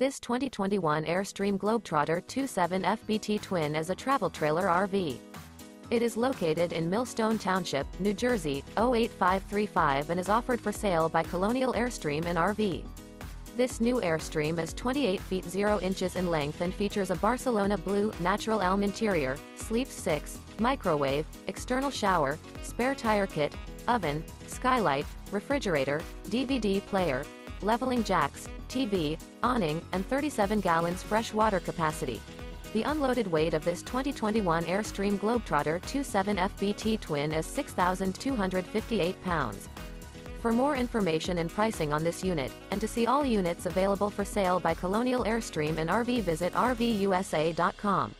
This 2021 Airstream Globetrotter 27 FBT Twin is a travel trailer RV. It is located in Millstone Township, New Jersey, 08535 and is offered for sale by Colonial Airstream and RV. This new Airstream is 28 feet 0 inches in length and features a Barcelona blue, natural elm interior, sleeps 6, microwave, external shower, spare tire kit, oven, skylight, refrigerator, DVD player, leveling jacks, TV, awning, and 37 gallons fresh water capacity. The unloaded weight of this 2021 Airstream Globetrotter 27 FBT Twin is 6,258 pounds. For more information and pricing on this unit, and to see all units available for sale by Colonial Airstream and RV visit RVUSA.com.